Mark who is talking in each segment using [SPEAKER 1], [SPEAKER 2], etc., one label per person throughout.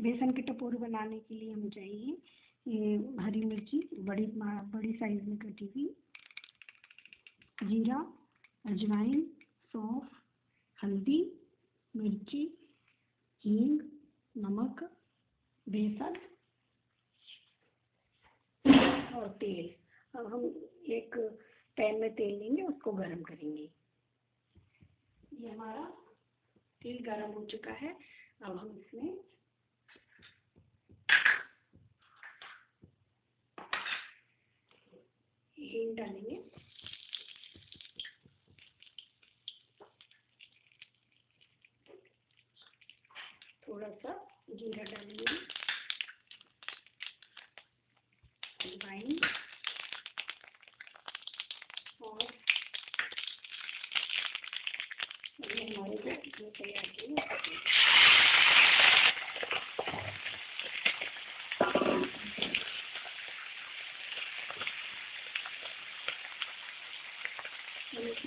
[SPEAKER 1] बेसन के टपोरे बनाने के लिए हमें चाहिए ये हरी मिर्ची, बड़ी बड़ी साइज़ में कटी हुई, जीरा, अजवाइन, सौंफ, हल्दी, मिर्ची, हींग, नमक, बेसन और तेल। अब हम एक पैन में तेल लेंगे, उसको गरम करेंगे। ये हमारा तेल गरम हो चुका है। अब हम इसमें डालेंगे। थोड़ा सा जीरा डालेंगे। और हमारे जो तैयार हल्दी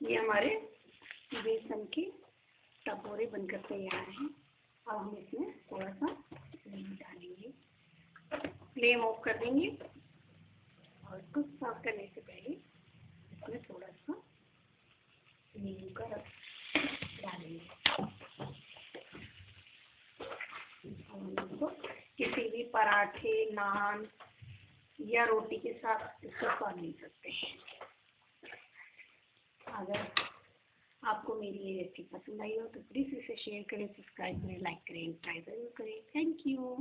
[SPEAKER 1] ये हमारे बेसन के टपोरे बनकर तैयार हैं। अब हम इसमें थोड़ा सा नींबू डालेंगे। फ्लेम ऑफ़ कर देंगे और इसको सर्व करने से पहले इसमें थोड़ा सा नींबू का रस डालेंगे। किसी भी पराठे, नान या रोटी के साथ इसका स्वाद ले सकते हैं। अगर आपको मेरी ये रेसिपी पसंद आई हो तो प्लीज़ इसे शेयर करें सब्सक्राइब करें लाइक करें ट्राई ज़रूर करें। Thank you